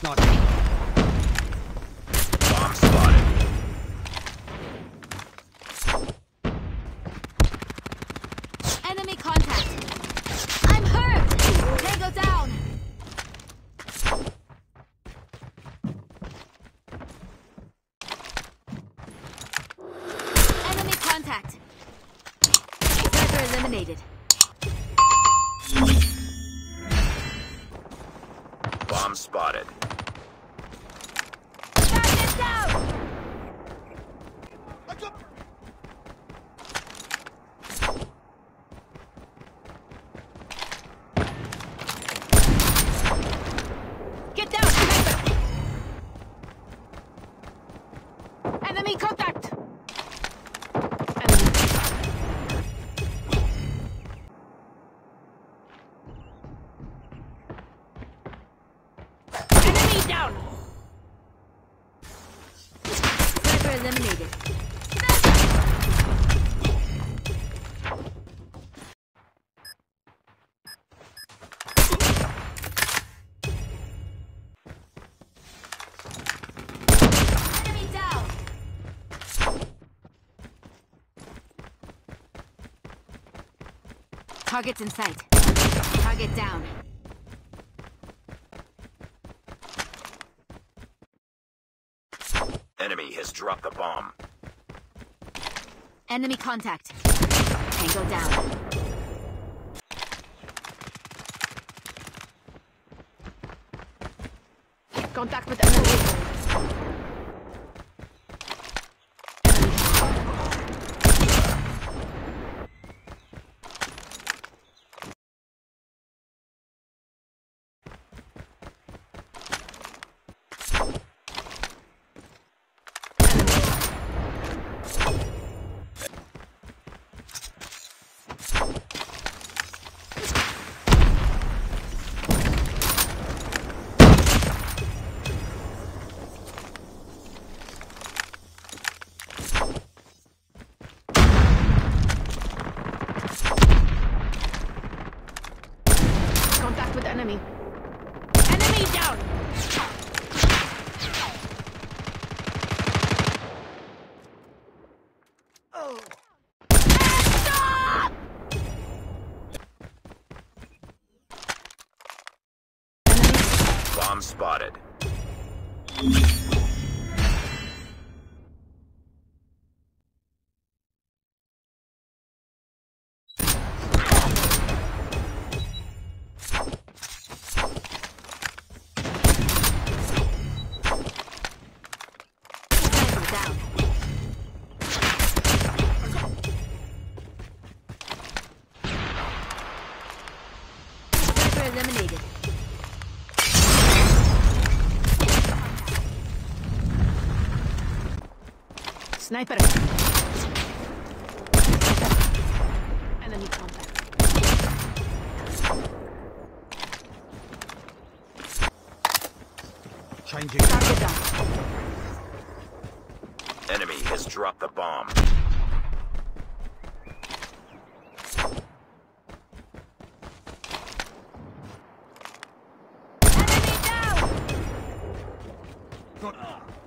Sniper. Bomb spotted. Enemy contact. I'm hurt. Tango down. Enemy contact. Sniper eliminated. Spotted. Get. Enemy contact. Eliminated. Targets in sight. Target down. Enemy has dropped the bomb. Enemy contact. Tango down. Contact with enemy. Contact with enemy. Enemy down. Oh. Stop! Bomb spotted. Eliminated. Sniper. Enemy contact. Changing. Target down. Enemy has dropped the bomb. 取る。